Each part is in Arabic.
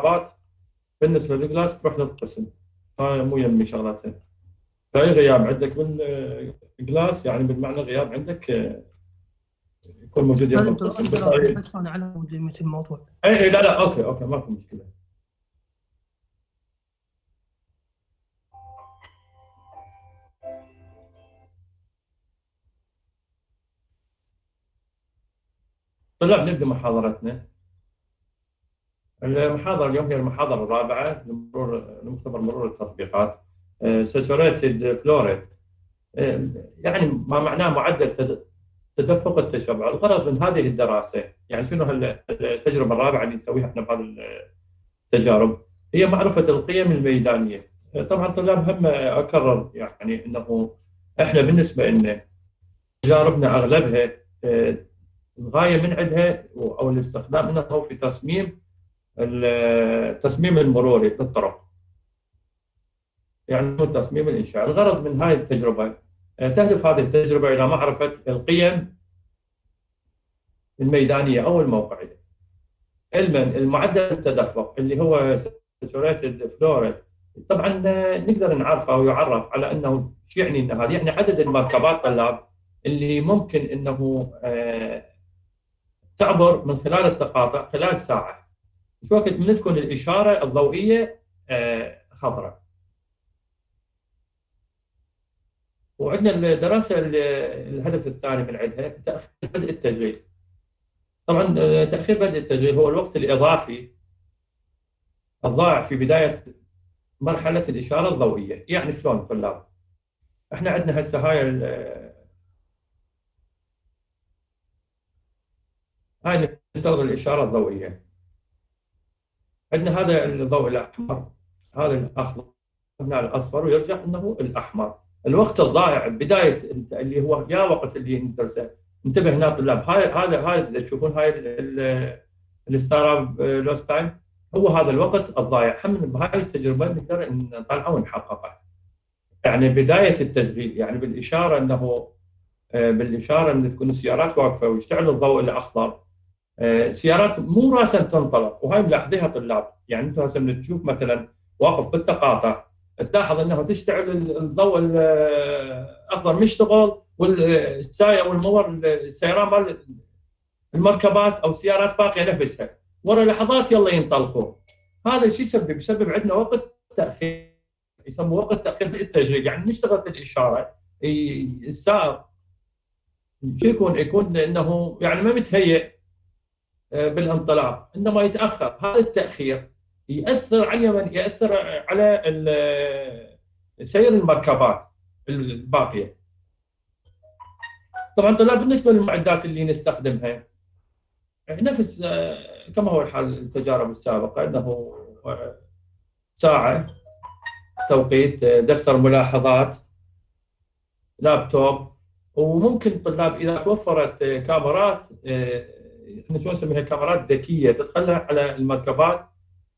المركبات بالنسبة لل class تروح للقسم. هاي مو يمي شغلتها فأي غياب عندك بال class يعني بالمعنى غياب عندك آه، يكون موجود يم القسم. بس أنا على مثل الموضوع؟ اي اي لا لا okay okay ماكو مشكلة. طلاب نبدأ محاضرتنا. المحاضرة اليوم هي المحاضرة الرابعة لمرور لمختبر مرور التطبيقات. ساتوريتد فلوريد يعني ما معناه معدل تد- تدفق التشبع الغرض من هذه الدراسة يعني شنو التجربة الرابعة اللي نسويها إحنا بهذه التجارب هي معرفة القيم الميدانية. طبعا طلاب هم أكرر يعني إنه إحنا بالنسبة لنا تجاربنا أغلبها آه، الغاية من عندها أو الاستخدام إنه في تصميم التصميم المروري للطرق يعني تصميم الانشاء الغرض من هذه التجربة آه، تهدف هذه التجربة إلى معرفة القيم الميدانية أو الموقعية. علما المعدل التدفق اللي هو saturated فلوريد طبعا آه، نقدر نعرفه أو يعرف على أنه شو يعني ان هذا؟ يعني عدد المركبات طلاب اللي ممكن إنه آه، تعبر من خلال التقاطع خلال ساعة. شو وقت من تكون الإشارة الضوئية آه، خضراء. وعندنا الدراسة ال- الهدف الثاني من عندها تأخير بدء التشغيل طبعا آه، تأخير بدء التشغيل هو الوقت الإضافي الضائع في بداية مرحلة الإشارة الضوئية. يعني شلون طلاب؟ إحنا عندنا هسه هاي هاي نفترض الإشارة الضوئية. عندنا هذا الضوء الأحمر هذا الأخضر هنا الأصفر ويرجع إنه الأحمر. الوقت الضائع بداية اللي هو يا وقت اللي ندرسه انتبه هنا طلاب هاي هذا هاي تشوفون هاي ال startup lost time. هو هذا الوقت الضائع. هم بهاي التجربة نقدر نطلعه ونحققه. يعني بداية التشغيل يعني بالإشارة إنه آه، بالإشارة إن تكون السيارات واقفة ويشتعل الضوء الأخضر. سيارات مو رأسا تنطلق وهاي ملاحظيها طلاب يعني انت هسه تشوف مثلا واقف بالتقاطع تلاحظ انه تشتعل ال- الضوء الأخضر مشتغل والسايق والمور السيران مال المركبات أو السيارات باقية نفسها ورا لحظات يلا ينطلقون هذا شو يسبب؟ يسبب عندنا وقت تأخير يسموه وقت تأخير بالتشغيل يعني نشتغل الإشارة ي- السائق يكون؟ يكون إنه يعني ما متهيئ بالانطلاق. إنما يتأخر. هذا التأخير يأثر على من؟ يأثر على ال- سير المركبات الباقية. طبعا طلاب بالنسبة للمعدات اللي نستخدمها نفس آه، كما هو الحال التجارب السابقة إنه آه، ساعة توقيت آه، دفتر ملاحظات لابتوب. وممكن طلاب إذا توفرت آه، كاميرات آه، إحنا شو نسميها كاميرات ذكية تدخلها على المركبات.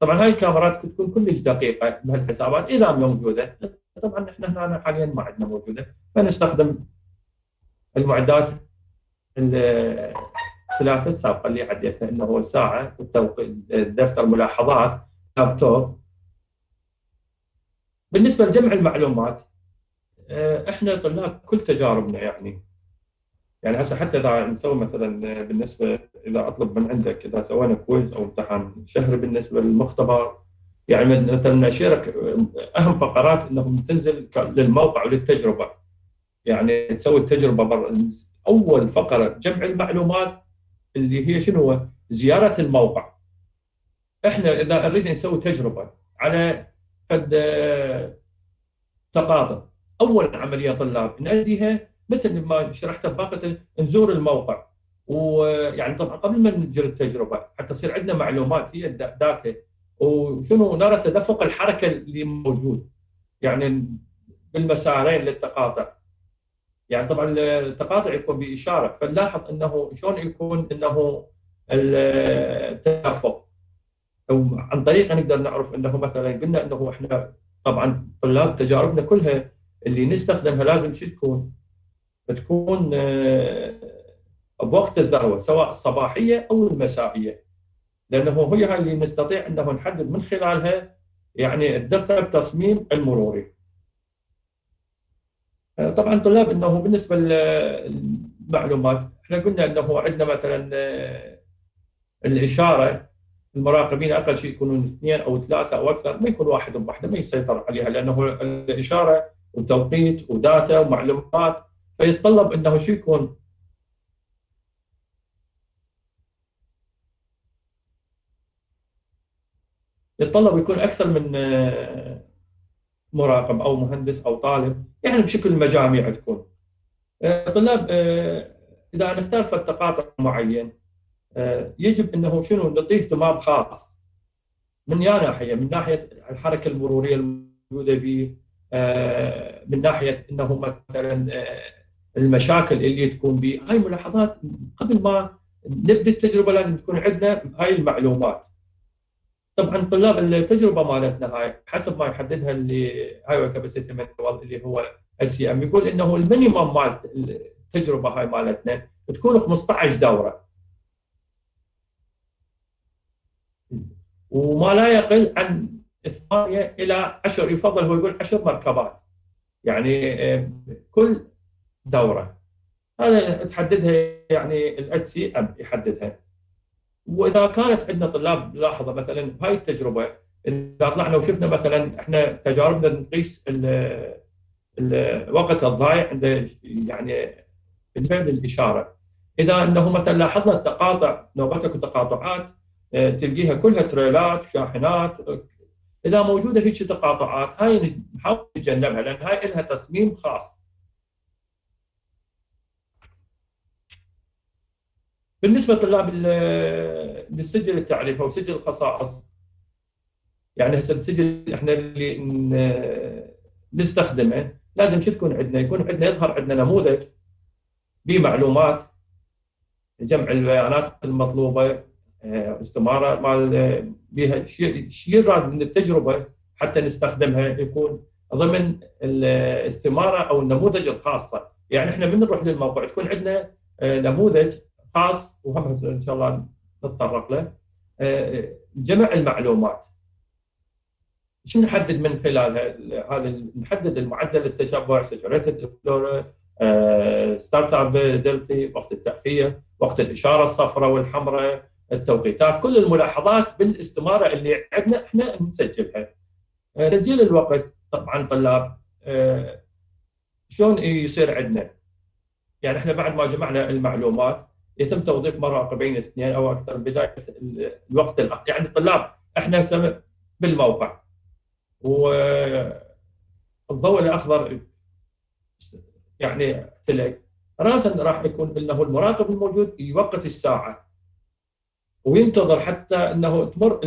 طبعا هاي الكاميرات تكون كلش دقيقة بهالحسابات إذا موجودة. طبعا إحنا هنا حاليا ما عندنا موجودة. فنستخدم المعدات ال- الثلاثة السابقة اللي عديتها إنه هو الساعة دفتر ملاحظات لابتوب. بالنسبة لجمع المعلومات آه، إحنا طلاب كل تجاربنا يعني. يعني هسه حتى إذا نسوي مثلا بالنسبة إذا أطلب من عندك إذا سوينا كويز أو امتحان شهري بالنسبة للمختبر يعني مثلا اشيرك أهم فقرات إنهم تنزل للموقع وللتجربة يعني تسوي التجربة بر... أول فقرة جمع المعلومات اللي هي شنو؟ زيارة الموقع إحنا إذا نريد نسوي تجربة على قد آه، تقاطع أول عملية طلاب نأديها مثل ما شرحت بباقه نزور الموقع. ويعني طبعا قبل ما نجري التجربة حتى يصير عندنا معلومات هي الدا- داتا وشنو نرى تدفق الحركة اللي موجود. يعني بالمسارين للتقاطع. يعني طبعا التقاطع يكون بإشارة فنلاحظ إنه شلون يكون إنه التدفق. عن طريقه نقدر نعرف إنه مثلا قلنا إنه إحنا طبعا طلاب تجاربنا كلها اللي نستخدمها لازم شو تكون؟ تكون آه، بوقت الذروة سواء الصباحية أو المسائية لأنه هي هاي اللي نستطيع إنه نحدد من خلالها يعني الدقه التصميم المروري. آه، طبعا طلاب إنه بالنسبة للمعلومات إحنا قلنا إنه عندنا مثلا آه، الإشارة المراقبين أقل شيء يكونون اثنين أو ثلاثة أو أكثر ما يكون واحد بوحده ما يسيطر عليها لأنه الإشارة وتوقيت وداتا ومعلومات فيتطلب إنه شو يكون؟ يتطلب يكون أكثر من آه، مراقب أو مهندس أو طالب يعني بشكل مجاميع تكون. آه، طلاب آه، إذا نختار في تقاطع معين يجب إنه شنو؟ نعطيه اهتمام خاص. من يا ناحية من ناحية الحركة المروريه الموجودة به من ناحية إنه مثلا المشاكل اللي تكون به هاي ملاحظات قبل ما نبدأ التجربة لازم تكون عندنا هاي المعلومات. طبعا طلاب التجربة مالتنا هاي حسب ما يحددها اللي highway capacity اللي هو ال CM يقول إنه ال minimum مال التجربة هاي مالتنا تكون 15 دورة. وما لا يقل عن ثمانيه إلى 10 يفضل هو يقول 10 مركبات. يعني آه، كل دورة. هذا تحددها يعني ال HCM يحددها. وإذا كانت عندنا طلاب لاحظه مثلا بهاي التجربة إذا طلعنا وشفنا مثلا إحنا تجاربنا نقيس الوقت الضايع عند يعني بالفعل الإشارة. إذا إنه مثلا لاحظنا التقاطع نوبتك وتقاطعات آه، تلقيها كلها تريلات شاحنات إذا موجودة هيك تقاطعات هاي نحاول نتجنبها لأن هاي لها تصميم خاص. بالنسبة لطلاب للسجل التعريف أو سجل الخصائص يعني هسه السجل إحنا اللي نستخدمه لازم شو تكون عندنا؟ يكون عندنا يظهر عندنا نموذج بمعلومات جمع البيانات المطلوبة آه، استماره مال بها شيء يراد من التجربة حتى نستخدمها يكون ضمن الاستمارة أو النموذج الخاصة، يعني إحنا من نروح للموقع تكون عندنا آه، نموذج خاص وهم إن شاء الله نتطرق له. آه، جمع المعلومات. شو نحدد من خلالها هذا نحدد المعدل التشبع ساتوريتد فلورا start-up delay وقت التأخير وقت الإشارة الصفراء والحمراء التوقيتات. كل الملاحظات بالاستمارة اللي عندنا إحنا نسجلها. آه، تسجيل الوقت طبعا طلاب آه، شلون يصير عندنا؟ يعني إحنا بعد ما جمعنا المعلومات يتم توظيف مراقبين اثنين أو أكثر بداية الوقت الآخر يعني الطلاب إحنا بالموقع. والضوء الأخضر يعني اعتلق راسا راح يكون إنه المراقب الموجود يوقت الساعة. وينتظر حتى إنه تمر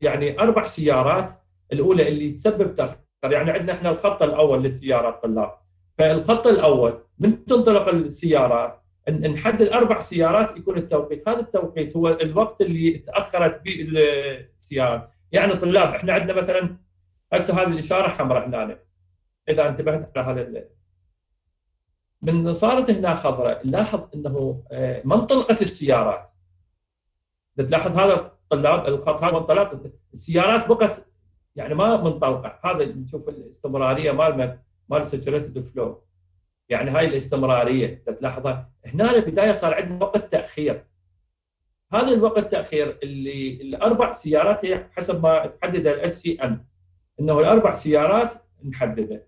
يعني أربع سيارات الأولى اللي تسبب تاخير يعني عندنا إحنا الخط الأول للسيارات الطلاب فالخط الأول من تنطلق السيارات نحدد أربع سيارات يكون التوقيت، هذا التوقيت هو الوقت اللي تأخرت به السيارات، يعني طلاب إحنا عندنا مثلا هسه هذه الإشارة حمراء هنا إذا انتبهت على هذا من صارت هنا خضراء نلاحظ إنه آه، منطلقه السيارات تلاحظ هذا الطلاب الخط هذا منطلق السيارات بقت يعني ما منطلقة. هذا نشوف الاستمرارية مال مال saturated flow يعني هاي الاستمرارية تلاحظها. هنا البداية صار عندنا وقت تأخير. هذا الوقت التأخير اللي الأربع سيارات هي حسب ما تحدد ال HCM إنه الأربع سيارات نحددها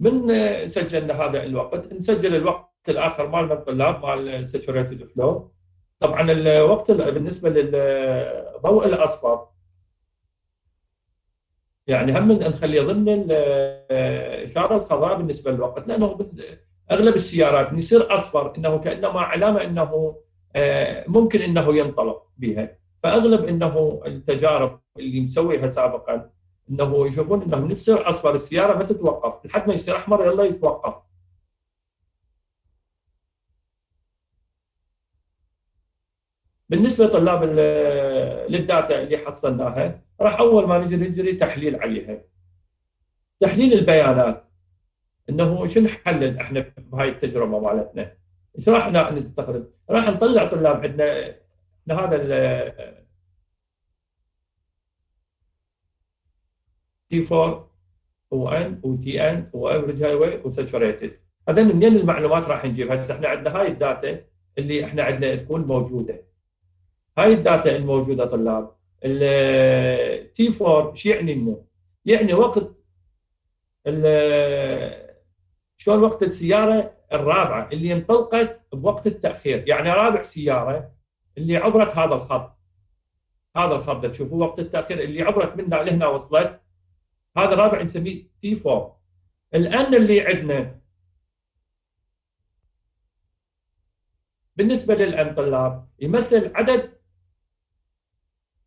من سجلنا هذا الوقت؟ نسجل الوقت الآخر مال الطلاب مال ساتوريتد فلو طبعا الوقت بالنسبة للضوء الأصفر. يعني هم نخلي ضمن الاشاره الخضراء بالنسبة للوقت لأنه أغلب السيارات يصير أصفر إنه كأنما علامة إنه آه، ممكن إنه ينطلق بها. فأغلب إنه التجارب اللي مسويها سابقا إنه يشوفون إنه من يصير أصفر السيارة ما تتوقف لحد ما يصير أحمر يلا يتوقف. بالنسبة لطلاب للداتا اللي حصلناها راح أول ما نجي نجري تحليل عليها تحليل البيانات. إنه شو نحلل؟ إحنا بهاي التجربة مالتنا. إيش راح نستخدم؟ راح نطلع طلاب عندنا هذا T 4 و N و T N و average هاي واي و saturated هذا منين المعلومات راح نجيب هسه إحنا عندنا هاي ال data اللي إحنا عندنا تكون موجودة. هاي ال data الموجودة طلاب. ال T 4 شو يعني لنا؟ يعني وقت شلون وقت السيارة الرابعة اللي انطلقت بوقت التأخير يعني رابع سيارة اللي عبرت هذا الخط. هذا الخط تشوفوا وقت التأخير اللي عبرت من لهنا وصلت. هذا الرابع نسميه تي 4 الآن اللي عندنا بالنسبة للآن طلاب يمثل عدد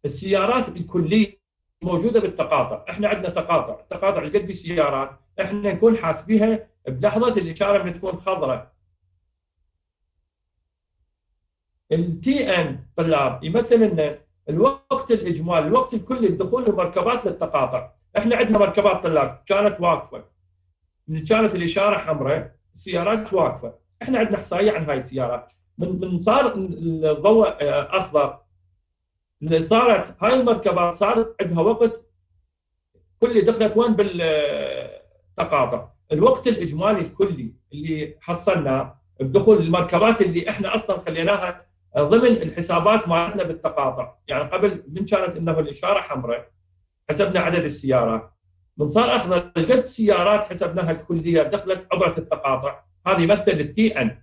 السيارات الكلية موجودة بالتقاطع، إحنا عندنا تقاطع، التقاطع قد بسيارات، إحنا نكون حاسبيها بلحظة الاشاره من تكون خضراء. التي ان طلاب يمثل لنا الوقت الإجمالي، الوقت الكلي لدخول المركبات للتقاطع، إحنا عندنا مركبات طلاب. كانت واقفة. من كانت الاشاره حمراء، السيارات واقفة، إحنا عندنا إحصائية عن هاي السيارات، من من صار الضوء آه، أخضر. صارت هاي المركبات صارت عندها وقت كلي دخلت وين بالتقاطع الوقت الإجمالي الكلي اللي حصلناه بدخول المركبات اللي إحنا أصلا خليناها ضمن الحسابات مالتنا بالتقاطع يعني قبل من كانت إنه الإشارة حمراء حسبنا عدد السيارات. من صار اخضر قد سيارات حسبناها الكلية دخلت عبرة التقاطع هذا يمثل التي ان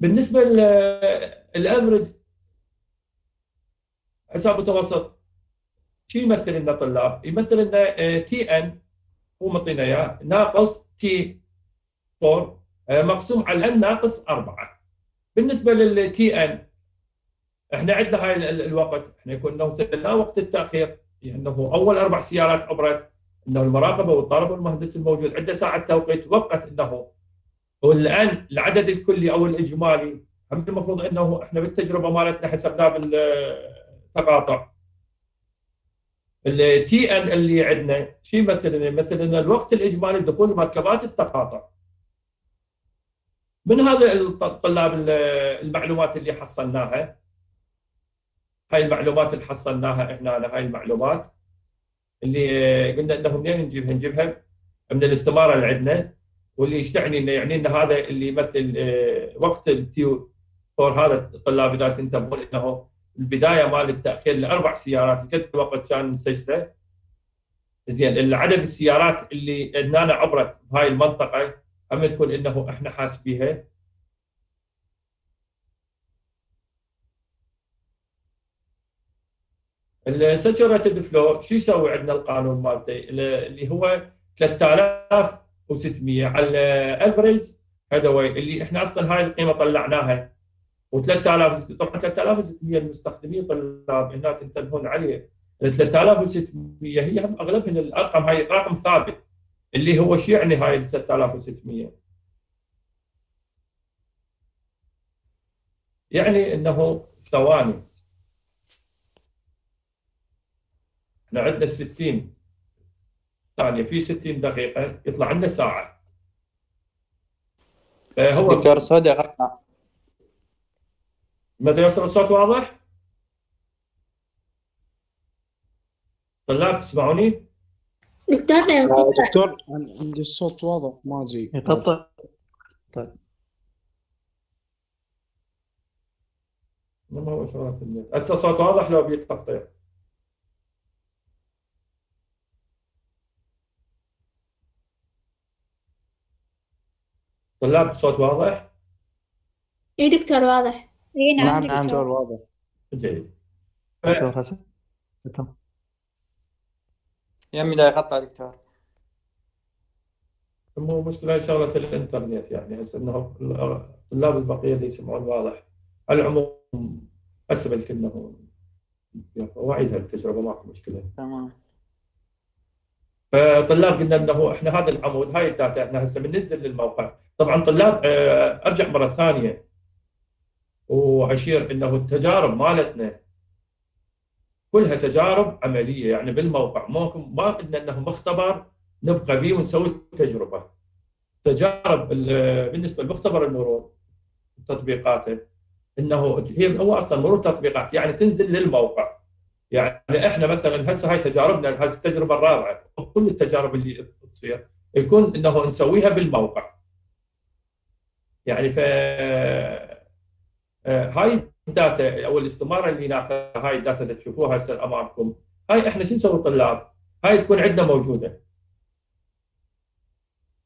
بالنسبة للافرج حساب متوسط. شو يمثل لنا طلاب؟ يمثل لنا تي ان هو مطينا إياه. ناقص تي 4 آه، مقسوم على ان ناقص 4 بالنسبة للتي ان إحنا عندنا هاي الوقت. إحنا كنا وصلنا وقت التأخير يعني انه أول أربع سيارات عبرت إنه المراقبة والطالب والمهندس الموجود عنده ساعة توقيت وقت إنه والآن العدد الكلي أو الإجمالي هم المفروض إنه إحنا بالتجربة مالتنا حسبناه بالتقاطع التي ان اللي عندنا شو يمثل مثلا الوقت الإجمالي لدخول مركبات التقاطع. من هذا الطلاب المعلومات اللي حصلناها؟ هاي المعلومات اللي حصلناها إحنا هاي المعلومات اللي قلنا انه منين نجيبها نجيبها من الاستمارة اللي عندنا واللي يشتعني إنه يعني إن هذا اللي يمثل آه، وقت التيو فور هذا الطلاب اذا تنتبهون إنه البداية مال التأخير لأربع سيارات قد الوقت كان مسجله زين عدد السيارات اللي هنا عبرت بهاي المنطقة هم تكون إنه إحنا حاسبيها ال saturated flow شو يسوي عندنا القانون مالته؟ اللي هو 3000 و600 على ال average هذا اللي إحنا أصلا هاي القيمة طلعناها. و3000 طبعا 3600 المستخدمين طلاب هناك تنتبهون عليه ال 3600 هي هم اغلبها الأرقام هاي رقم ثابت اللي هو شو يعني هاي ال 3600 يعني إنه ثواني. إحنا عندنا 60 ثانية في 60 دقيقة يطلع عندنا ساعة. فهو دكتور سود ماذا يوصل الصوت واضح؟ طلاب تسمعوني؟ دكتور آه، دكتور. عندي الصوت واضح ما أدري. يقطع. طيب. ما هو شغلة النت؟ هسه الصوت واضح لو بيتقطع طلاب الصوت واضح؟ إي دكتور واضح. اي نعم نعم نعم دكتور واضح. جيد. دكتور حسن دكتور. يمي لا يقطع دكتور. مو مشكلة شغلة الإنترنت يعني هسه إنه الطلاب البقية اللي يسمعون واضح. على العموم حسب الكلمة وأعيدها التجربة ماكو مشكلة. تمام. فطلاب قلنا إنه إحنا هذا العمود هاي الداتا إحنا هسه بننزل للموقع. طبعا طلاب آه، أرجع مرة ثانية. واشير إنه التجارب مالتنا كلها تجارب عملية. يعني بالموقع ما ما قلنا إنه مختبر نبقى به ونسوي تجربة. تجارب بالنسبة لمختبر النورون تطبيقاته إنه هي هو أصلا مرور تطبيقات يعني تنزل للموقع. يعني إحنا مثلا هسه هاي تجاربنا هذه التجربة الرابعة كل التجارب اللي تصير يكون إنه نسويها بالموقع. يعني ف هاي ال data أو الاستماره اللي ناخذها هاي ال data اللي تشوفوها هسه امامكم هاي إحنا شو نسوي طلاب؟ هاي تكون عندنا موجودة.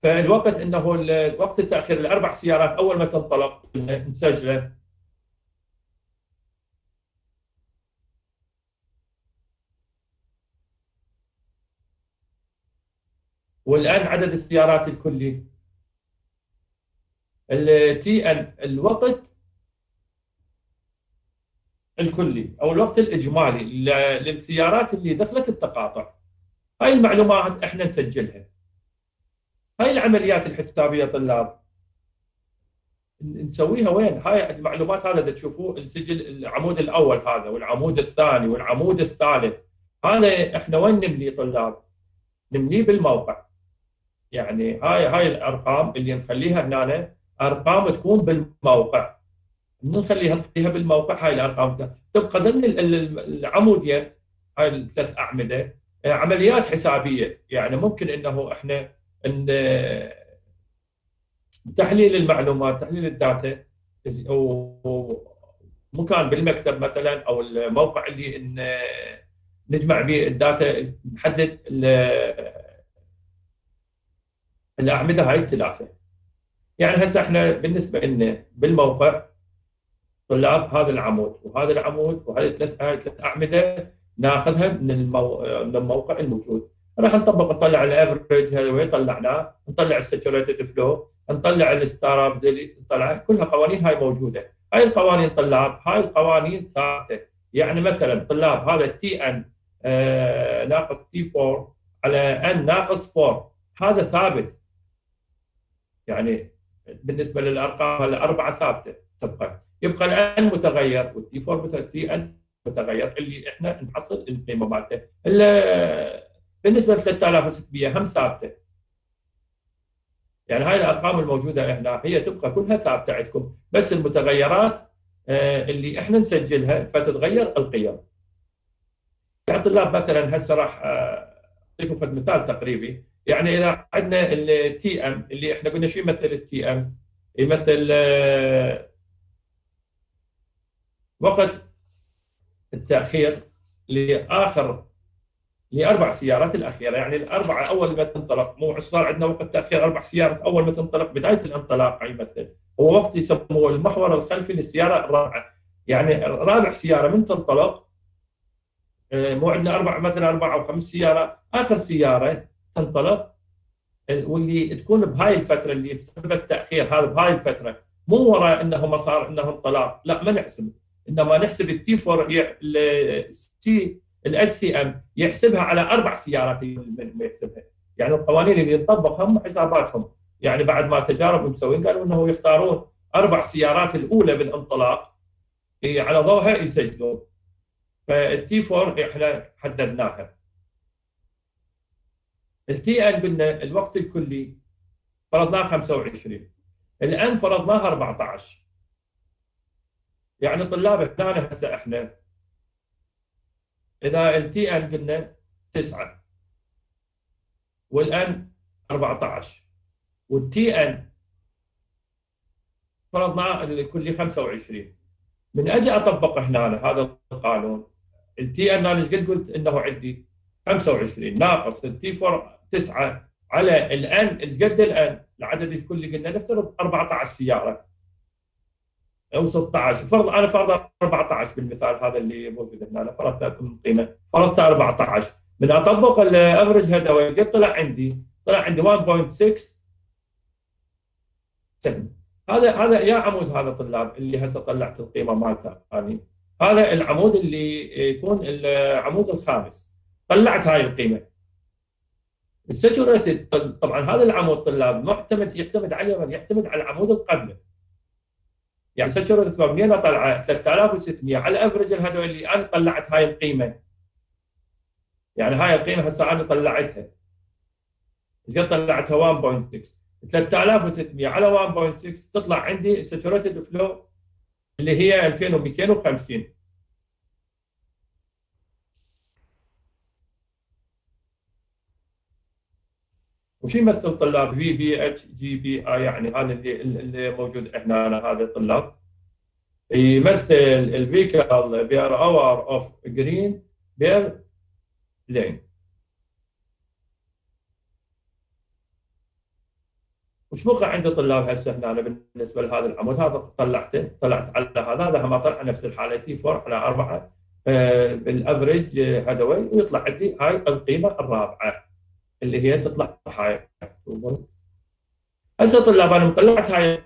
فالوقت إنه وقت التأخير الأربع سيارات أول ما تنطلق نسجله. والآن عدد السيارات الكلي. التي ان الوقت الكلي أو الوقت الإجمالي للسيارات اللي دخلت التقاطع. هاي المعلومات إحنا نسجلها. هاي العمليات الحسابية طلاب. نسويها وين؟ هاي المعلومات هذا تشوفوه السجل العمود الأول هذا والعمود الثاني والعمود الثالث. هذا إحنا وين نبني طلاب؟ نبنيه بالموقع. يعني هاي هاي الأرقام اللي نخليها هنا أرقام تكون بالموقع. نخليها نخليها بالموقع هاي الأرقام. تبقى ضمن العمودين هاي الثلاث أعمدة. عمليات حسابية. يعني ممكن إنه إحنا إن تحليل المعلومات تحليل الداتا مكان بالمكتب مثلا أو الموقع اللي إن نجمع به ال data نحدد الأعمدة هاي الثلاثة. يعني هسه إحنا بالنسبة لنا بالموقع طلاب هذا العمود وهذا العمود وهذه الثلاث هاي الثلاث أعمدة ناخذها من, المو... من الموقع الموجود. راح نطبق نطلع ال average هذا طلعناه؟ نطلع ال saturated flow نطلع ال start نطلع كلها قوانين هاي موجودة. هاي القوانين طلاب هاي القوانين ثابتة. يعني مثلا طلاب هذا T N آه ناقص T 4 على N ناقص 4 هذا ثابت. يعني بالنسبة للأرقام الاربعه ثابتة تبقى. يبقى ال N متغير وال T 4 T N متغير. اللي إحنا نحصل القيمه مالته بالنسبة ل 3600 هم ثابتة. يعني هاي الأرقام الموجودة هنا هي تبقى كلها ثابتة عندكم. بس المتغيرات آه، اللي إحنا نسجلها فتتغير القيم. يعني طلاب مثلا هسه راح آه، اعطيكم مثال تقريبي. يعني إذا عندنا التي ام اللي إحنا قلنا شو يمثل التي ام؟ يمثل آه، وقت التأخير لآخر لأربع سيارات الأخيرة. يعني الأربعة أول ما تنطلق مو صار عندنا وقت تأخير أربع سيارات أول ما تنطلق بداية الانطلاق يمثل هو وقت يسموه المحور الخلفي للسيارة الرابعة. يعني رابع سيارة من تنطلق آه، مو عندنا أربع مثلا أربع أو خمس سيارات آخر سيارة تنطلق واللي تكون بهاي الفترة اللي بسبب التأخير هذا بهاي الفترة مو وراء إنه ما صار إنه انطلاق. لا ما نحسب. إنما نحسب ال T 4 ال C ال HCM يحسبها على أربع سيارات يحسبها. يعني القوانين اللي تطبق هم حساباتهم. يعني بعد ما تجارب مسوين قالوا انه يختارون أربع سيارات الأولى بالانطلاق على ضوءها يسجلون. فال T 4 إحنا حددناها. ال T N قلنا الوقت الكلي فرضناه 25 الان فرضناها 14 يعني طلاب هنا هسه إحنا إذا التي ان قلنا 9 والان 14 والتي ان فرضناه الكلي 25 من أجي أطبق هنا هذا القانون التي ان أنا إيش قلت إنه عندي 25 ناقص التي 4 9 على الان إيش قد الان العدد الكلي قلنا نفترض 14 سيارة. أو 16 فرض أنا فرض 14 بالمثال هذا اللي موجود هنا أنا فرضت لكم القيمه فرضت 14 من أطبق الأفرج هذا قد طلع عندي. طلع عندي 1.6 سهم هذا هذا يا عمود هذا طلاب اللي هسه طلعت القيمة مالته اني هذا العمود اللي يكون العمود الخامس. طلعت هاي القيمة. الساتوريتد طبعا هذا العمود طلاب معتمد يعتمد عليه من؟ يعتمد على العمود القبله يعني saturated منين طلع 3600 على ال average هذول اللي أنا طلعت هاي القيمة. يعني هاي القيمة هسه أنا طلعتها. قد طلعتها 1.6 3600 على 1.6 تطلع عندي ال saturated flow اللي هي 2250 وش يمثل طلاب في بي اتش جي بي اي يعني هذا اللي اللي موجود هنا هذا الطلاب. يمثل ال vehicle per hour of green per lane وش بقى عند طلاب هسه هنا؟ بالنسبة لهذا العمود هذا طلعته طلعت على هذا هذا ما طلع نفس الحالة T 4 على 4 آه بال average هذوي ويطلع عندي هاي القيمة الرابعة. اللي هي تطلع هاي هسه طلاب أنا طلعت هاي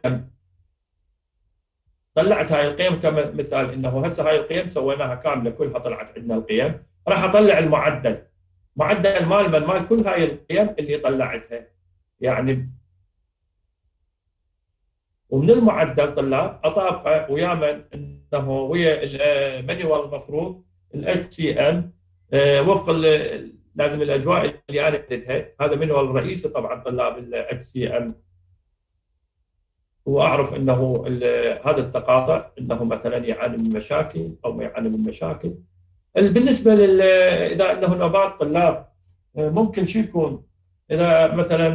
طلعت هاي القيم كمثال إنه هسه هاي القيم سويناها كاملة كلها طلعت عندنا القيم. راح أطلع المعدل. معدل مال من مال كل هاي القيم اللي طلعتها. يعني ومن المعدل طلاب اطابقه ويا من؟ إنه ويا ال manual المفروض ال HCM وفق لازم الأجواء اللي أنا بديتها هذا manual الرئيسي طبعا طلاب ال HCM وأعرف إنه هذا التقاطع إنه مثلا يعاني من مشاكل أو ما يعاني من مشاكل. بالنسبة لل إذا إنه نوبات طلاب ممكن شو يكون؟ إذا مثلا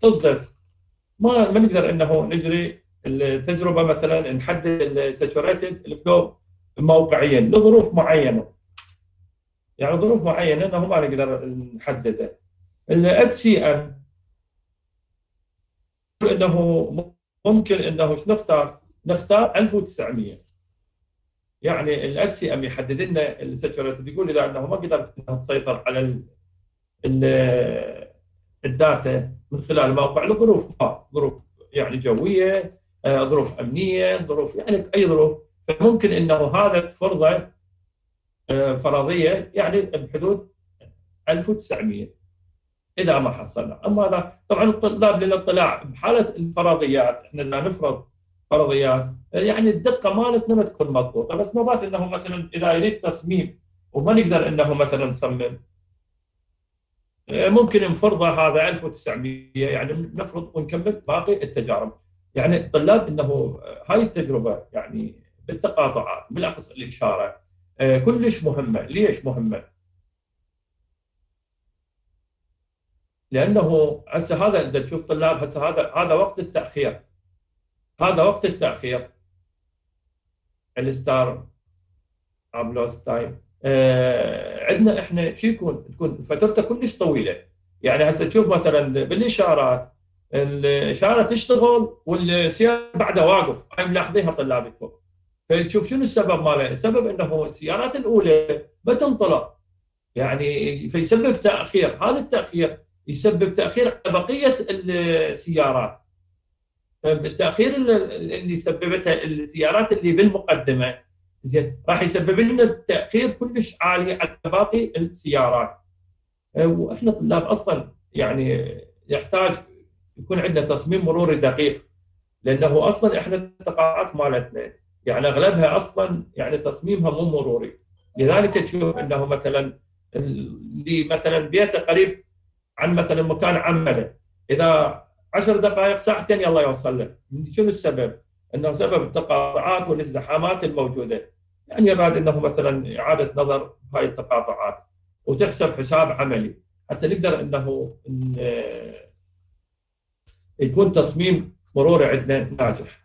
تصدف ما ما نقدر إنه نجري التجربة مثلا نحدد ال saturated ال flow موقعيا لظروف معينة. يعني ظروف معينة انه ما نقدر نحدده ال HCM إنه ممكن إنه إيش نختار؟ نختار 1900 يعني ال HCM يحدد لنا ال saturated يقول إذا إنه ما قدرت انها تسيطر على ال ال ال data من خلال الموقع لظروف ما؟ ظروف يعني جوية ظروف أمنية ظروف يعني أي ظروف فممكن إنه هذا فرضه فرضية يعني بحدود 1900 إذا ما حصلنا. أما هذا طبعا الطلاب للاطلاع بحالة الفرضيات إحنا لا نفرض فرضيات يعني الدقة مالتنا ما تكون مضبوطة بس نوبات إنه مثلا إذا يريد تصميم وما نقدر إنه مثلا نصمم ممكن نفرضه هذا 1900 يعني نفرض ونكمل باقي التجارب. يعني الطلاب إنه هاي التجربة يعني بالتقاطعات بالأخص الإشارة كلش مهمة. ليش مهمة؟ لأنه هسه هذا إذا تشوف طلاب هسه هذا هذا وقت التأخير. هذا وقت التأخير. ال start-up lost time آه عندنا إحنا شو يكون؟ تكون فترته كلش طويلة. يعني هسه تشوف مثلا بالإشارات الإشارة تشتغل والسيارة بعدها واقف. هاي ملاحظينها طلابكم. فتشوف شنو السبب ماله؟ السبب إنه السيارات الأولى ما تنطلق يعني فيسبب تأخير، هذا التأخير يسبب تأخير بقية السيارات. التاخير اللي سببتها السيارات اللي بالمقدمة زين راح يسبب لنا تأخير كلش عالي على باقي السيارات. وإحنا طلاب أصلا يعني يحتاج يكون عندنا تصميم مروري دقيق لأنه أصلا إحنا التقاعات مالتنا يعني أغلبها أصلا يعني تصميمها مو مروري. لذلك تشوف إنه مثلا اللي مثلا بيته قريب عن مثلا مكان عمله. إذا عشر دقائق ساعتين يلا يوصل له. شنو السبب؟ إنه سبب التقاطعات والازدحامات الموجودة. يعني يراد إنه مثلا إعادة نظر هاي التقاطعات. وتحسب حساب عملي. حتى نقدر إنه إن يكون تصميم مروري عندنا ناجح.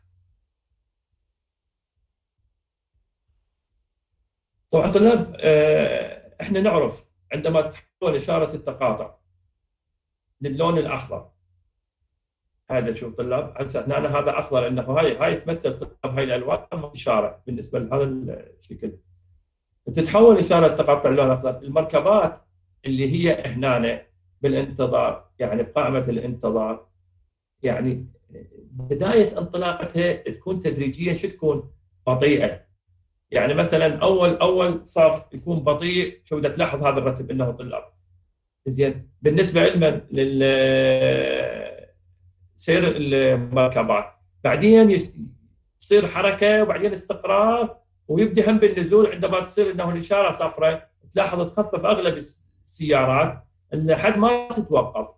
طبعا طلاب إحنا نعرف عندما تتحول إشارة التقاطع للون الأخضر. هذا شوف طلاب هسه هنا هذا أخضر انه هاي هاي تمثل طلاب هاي الألوان إشارة بالنسبة لهذا الشكل. تتحول إشارة التقاطع للون الأخضر المركبات اللي هي هنا بالانتظار يعني بقائمه الانتظار يعني بداية انطلاقتها تكون تدريجيا شو تكون؟ بطيئة. يعني مثلا أول أول صف يكون بطيء شو بدك تلاحظ هذا الرسم إنه طلاب زين. بالنسبة لمن لل سير المركبات. بعدين يصير حركة وبعدين استقرار ويبدا هم بالنزول عندما تصير إنه الإشارة صفراء. تلاحظ تخفف أغلب السيارات. لحد ما تتوقف.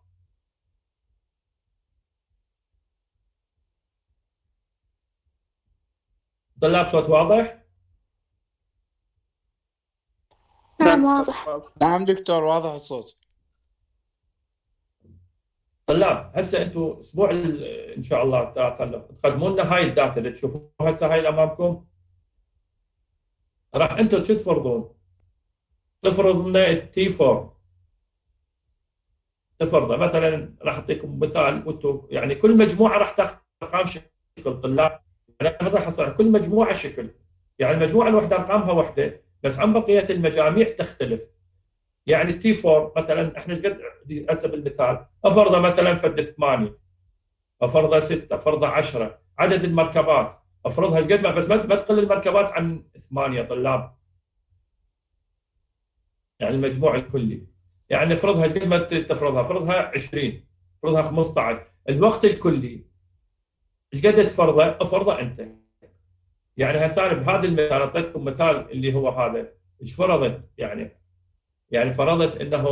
طلاب صوت واضح؟ نعم واضح. نعم دكتور واضح الصوت. طلاب هسه أنتم أسبوع ال- إن شاء الله تعالى تقدموا لنا هاي الداتا اللي تشوفوها هسه هاي اللي امامكم راح أنتم شو تفرضون؟ تفرض لنا التي 4 تفرضه. مثلا راح أعطيكم مثال وأنتم يعني كل مجموعة راح تاخذ أرقام شكل طلاب. يعني أنا راح أصنع كل مجموعة شكل. يعني المجموعه الواحده أرقامها واحدة. بس عن بقية المجاميع تختلف. يعني التي 4 مثلا إحنا إيش قد هسه بالمثال افرضه مثلا فد 8 افرضه 6 افرضه 10 عدد المركبات. أفرضها إيش قد ما بس ما تقل المركبات عن 8 طلاب. يعني المجموع الكلي. يعني افرضها إيش قد ما تفرضها. افرضها 20 افرضها 15 الوقت الكلي إيش قد تفرضه؟ افرضه أنت. يعني هسه بهذا المثال أعطيتكم مثال اللي هو هذا. إيش فرضت؟ يعني يعني فرضت إنه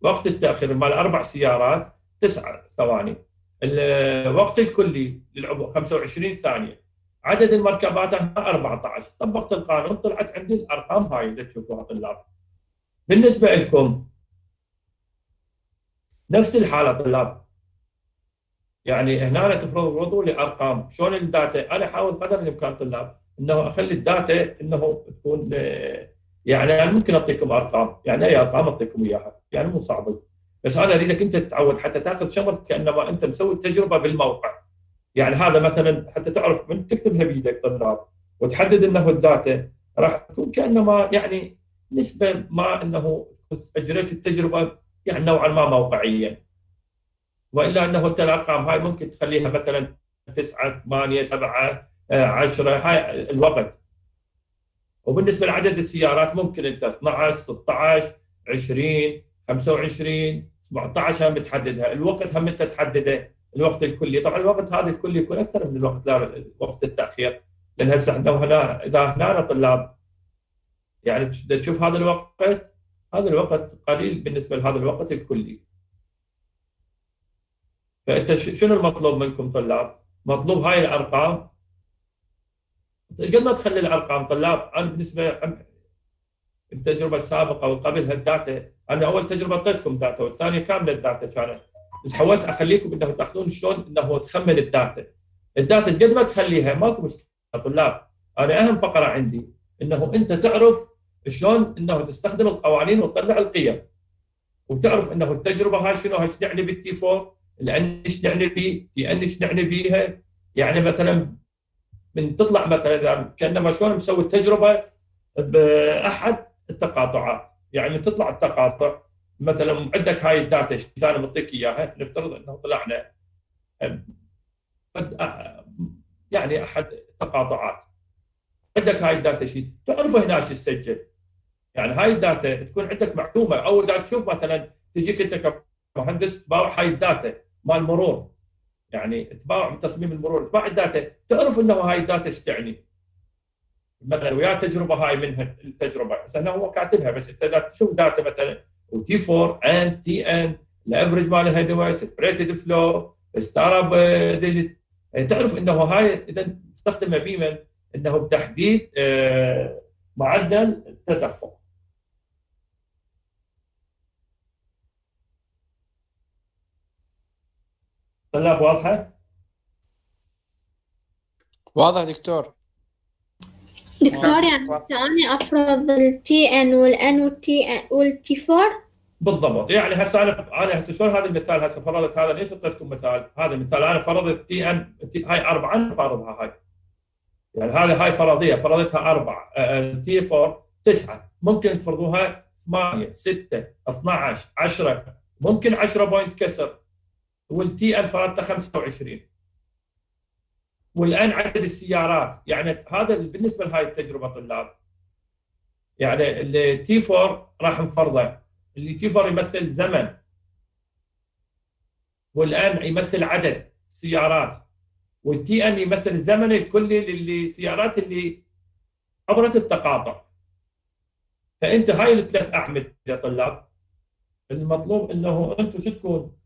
وقت التأخير مال أربع سيارات تسعة ثواني. الوقت الكلي للعبور 25 ثانية. عدد المركبات 14 طبقت القانون طلعت عندي الأرقام هاي اللي تشوفوها طلاب بالنسبة لكم نفس الحالة طلاب. يعني هنا تفرضوا لي ارقام شلون ال data؟ أنا أحاول قدر الإمكان طلاب إنه أخلي ال data إنه تكون يعني أنا ممكن أعطيكم أرقام يعني أي أرقام أعطيكم إياها يعني مو صعبه بس أنا أريدك أنت تتعود حتى تأخذ شغل كأنما أنت مسوي التجربة بالموقع. يعني هذا مثلا حتى تعرف من تكتبها بايدك طلاب وتحدد إنه الداتا راح تكون كأنما يعني نسبة ما إنه أجريت التجربة يعني نوعا ما موقعيا. وإلا أنه انت الارقام هاي ممكن تخليها مثلا 9 8 7 10 هاي الوقت. وبالنسبة لعدد السيارات ممكن أنت 12 16 20 25 17 هم تحددها الوقت هم أنت تحدده الوقت الكلي. طبعا الوقت هذا الكلي يكون أكثر من الوقت لا وقت التأخير. لأن هسه إحنا هنا إذا هنا طلاب يعني تشوف هذا الوقت هذا الوقت قليل بالنسبة لهذا الوقت الكلي. فأنت شنو المطلوب منكم طلاب؟ مطلوب هاي الأرقام؟ قد ما تخلي الأرقام طلاب أنا بالنسبة التجربة السابقة وقبل هال data أنا أول تجربة أعطيتكم data والثانية كاملة ال data كانت. بس حاولت أخليكم إنه تأخذون شلون إنه تخمن ال data. ال data قد ما تخليها ماكو مشكلة طلاب. أنا أهم فقرة عندي إنه أنت تعرف شلون إنه تستخدم القوانين وتطلع القيم. وتعرف إنه التجربة هاي شنو إيش نعني بال T4 ال N إيش نعني ب TN إيش بيها يعني مثلا من تطلع مثلا كأنما شلون مسوي التجربة بأحد التقاطعات. يعني تطلع التقاطع مثلا عندك هاي ال data اللي أنا معطيك إياها نفترض إنه طلعنا يعني أحد التقاطعات. عندك هاي ال data sheet تعرف هنا إيش تسجل. يعني هاي ال data تكون عندك معلومة أو إذا تشوف مثلا تجيك أنت كمهندس تباوع هاي ال data. مال مرور. يعني تباوع تصميم المرور. تباوع ال data. تعرف إنه هاي ال data إيش تعني؟ مثلا ويا تجربة هاي من التجربة. بس هو كاتبها. بس أنت تشوف data مثلا؟ و T4 N TN ال average مال ال headway saturated flow start-up تعرف إنه هاي إذا تستخدمها بيمن إنه بتحديد آه، معدل التدفق. طلاب واضحة؟ واضح دكتور. دكتور يعني ثاني أفرض ال TN وال N وال T وال T4 بالضبط. يعني هسه أنا أنا هسه شلون هذا المثال هسه فرضت؟ هذا ليش أعطيتكم مثال؟ هذا المثال أنا فرضت TN هاي أربعة أنا فارضها هاي. يعني هذه هاي فرضية فرضتها أربعة. T4 تسعة. ممكن تفرضوها 8 6 12 10 ممكن 10 point كسر. والتي ان فرضتها 25 والآن عدد السيارات يعني هذا بالنسبة لهاي التجربة طلاب يعني التي 4 راح نفرضه. اللي تي 4 يمثل زمن. والآن يمثل عدد سيارات. والتي ان يمثل الزمن الكلي للسيارات اللي عبرت التقاطع. فأنت هاي الثلاث أعمدة يا طلاب المطلوب إنه أنتم شو تكون؟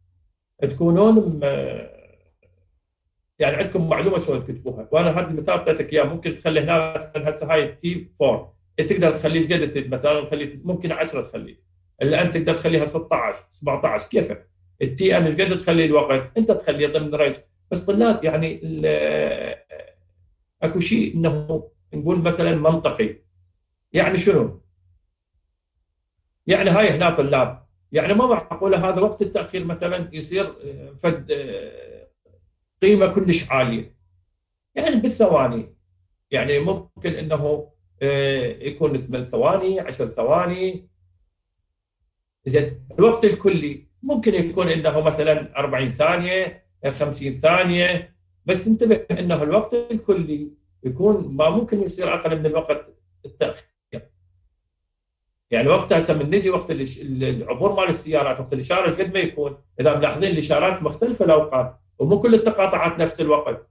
تكونون م... يعني عندكم معلومة شلون تكتبوها؟ وأنا هذا المثال أعطيتك اياه ممكن تخلي هنا هسه هاي T4 تقدر تخليه قد مثلا تخليه ممكن 10 تخليه. ال N تقدر تخليها 16 17 كيفك؟ ال TN إيش قد تخلي الوقت أنت تخليه ضمن range بس طلاب يعني ال- أكو شيء إنه نقول مثلا منطقي. يعني شنو؟ يعني هاي هنا طلاب. يعني ما معقوله هذا وقت التأخير مثلا يصير آه، فد آه، قيمة كلش عالية. يعني بالثواني. يعني ممكن إنه آه، يكون 8 ثواني 10 ثواني. زين الوقت الكلي ممكن يكون إنه مثلا 40 ثانية 50 ثانية. بس انتبه إنه الوقت الكلي يكون ما ممكن يصير أقل من الوقت التأخير. يعني وقتها هسه من نجي وقت العبور مال السيارات وقت الإشارة قد ما يكون إذا ملاحظين الإشارات مختلفة الأوقات ومو كل التقاطعات نفس الوقت.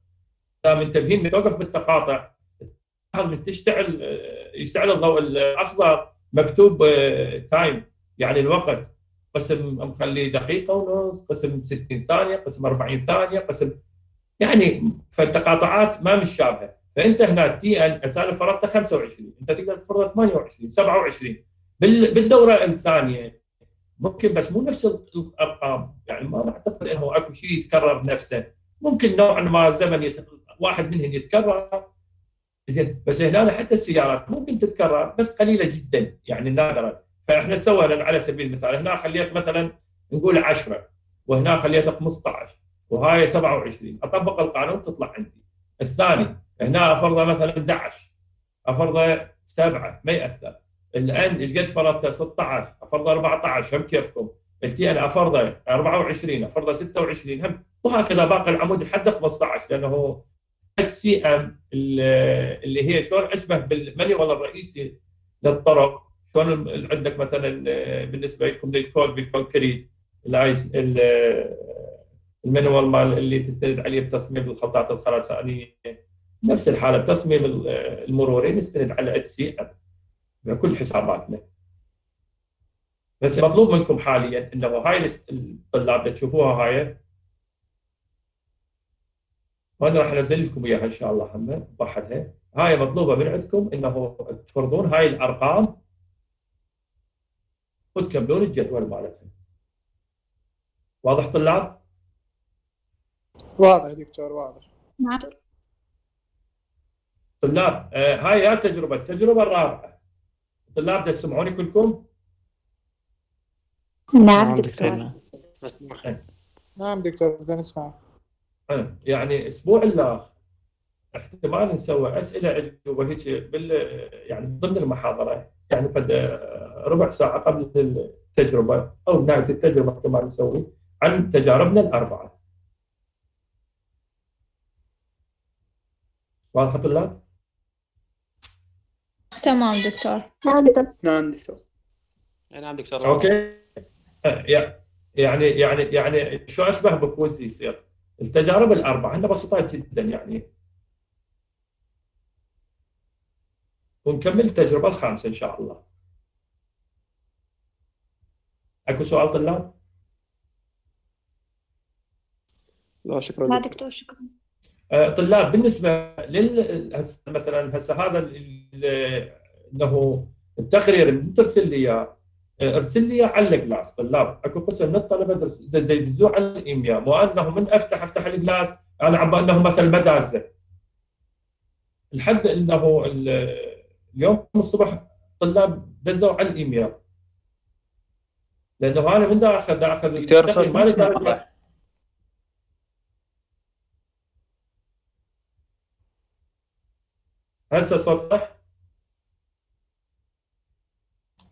إذا منتبهين من توقف بالتقاطع من تشتعل آه، يشتعل الضوء الأخضر مكتوب تايم يعني الوقت. قسم مخليه دقيقة ونص قسم 60 ثانية قسم 40 ثانية قسم يعني فالتقاطعات ما مش شابهة. فأنت هنا تي ان اسالف فرضتها 25 أنت تقدر تفرضها 28 27 بال- بالدورة الثانية. ممكن بس مو نفس الأرقام. يعني ما أعتقد إنه أكو شيء يتكرر نفسه ممكن نوعا ما زمن. واحد منهم يتكرر. زين بس هنا حتى السيارات ممكن تتكرر بس قليلة جدا يعني نادرا. فإحنا سوينا على سبيل المثال هنا خليت مثلا نقول 10 وهنا خليتها 15 وهاي 27 أطبق القانون تطلع عندي. الثاني هنا أفرضه مثلا 11 أفرضه 7 ما ياثر ال N إيش قد فرضته 16 افرضه 14 هم كيفكم؟ ال TN افرضه 24 افرضه 26 هم وهكذا باقي العمود لحد 15 لأنه سي ام اللي هي شلون أشبه بال manual الرئيسي للطرق. شلون عندك مثلا آه، بالنسبة لكم للكود بالكونكريت الآيس ال- المانيوال مال اللي تستند عليه بتصميم الخلطات الخرسانية. نفس الحالة بتصميم ال- المروري نستند على HCM بكل حساباتنا. بس مطلوب منكم حاليا انه هاي الطلاب اللي تشوفوها هاي وأنا راح أنزل لكم إياها إن شاء الله هم بحدها هاي مطلوبة من عندكم إنه تفرضون هاي الأرقام وتكملون الجدول مالتها. واضح طلاب؟ واضح دكتور واضح. نعم. طلاب آه هاي يا تجربة التجربة الرابعة. طلاب دا تسمعوني كلكم؟ نعم دكتور نعم دكتور بدنا نسمع آه. يعني أسبوع الأخ احتمال نسوي أسئلة اجوبه هيك بال يعني ضمن المحاضرة يعني قد آه، ربع ساعة قبل التجربة أو نهاية التجربة احتمال نسوي عن تجاربنا الأربعة. واضح طلاب؟ تمام دكتور نعم دكتور نعم دكتور نعم دكتور okay يع- يعني يعني يعني شو اشبه ب quiz يصير التجارب الاربعه هن بسيطات جدا يعني ونكمل التجربه الخامسه ان شاء الله اكو سؤال طلاب؟ لا شكرا لا دكتور. شكرا طلاب بالنسبة لل هسه مثلا هسه هذا إنه التقرير اللي ترسل لي اياه آه، ارسل لي اياه على الجلاس طلاب. أكو قسم من الطلبة يدزوه على الايميل مو انه من افتح أفتح الجلاس أنا عم انه مثل مدازه لحد إنه ال- اليوم الصبح طلاب دزوا على الايميل لأنه أنا من دا اخذ دا اخذ التقرير مالي. هسه صوت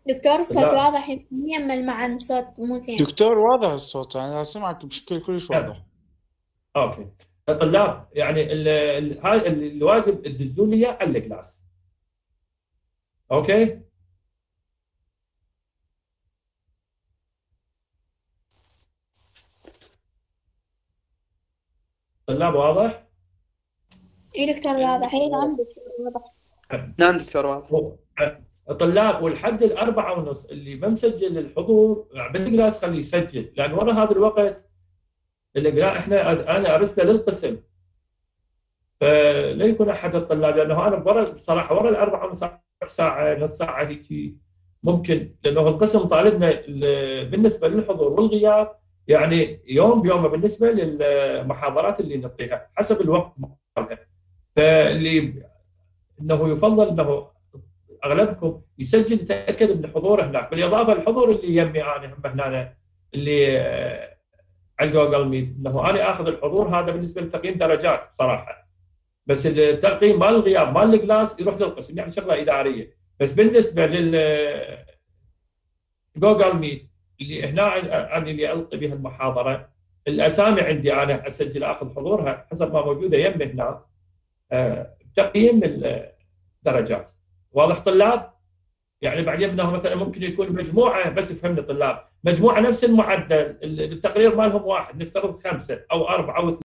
دكتور الصوت لا. واضح يمل مع صوت مو زين. دكتور واضح الصوت أنا سمعك بشكل كلش نعم. واضح. okay. طلاب يعني الواجب تدزوا لي إياه على ال class. okay؟ طلاب واضح؟ إي دكتور واضح. إي نعم دكتور واضح. نعم دكتور واضح. طلاب والحد الأربعة ونص اللي ما مسجل الحضور بالكلاس خليه يسجل. لأن ورا هذا الوقت الإجراء إحنا أنا أرسله للقسم. فلا يكون أحد الطلاب لأنه أنا ورا بصراحة ورا الأربعة ونص ساعة نص ساعة هيك ممكن. لأنه القسم طالبنا ال- بالنسبة للحضور والغياب يعني يوم بيوم بالنسبة للمحاضرات اللي نعطيها حسب الوقت فاللي إنه يفضل إنه أغلبكم يسجل يتأكد من حضوره هناك. بالإضافة للحضور اللي يمي أنا هم هنا اللي آه، على Google Meet إنه أنا آخذ الحضور هذا بالنسبة لتقييم درجات صراحة. بس التقييم مال الغياب مال ال class يروح للقسم يعني شغلة إدارية. بس بالنسبة لل Google Meet اللي هنا أنا اللي ألقي بها المحاضرة الأسامي عندي أنا أسجل آخذ حضورها حسب ما موجودة يمي هنا آه، تقييم الدرجات واضح طلاب؟ يعني بعدين انه مثلا ممكن يكون مجموعة بس فهمنا طلاب مجموعة نفس المعدل التقرير مالهم واحد نفترض خمسة أو أربعة أو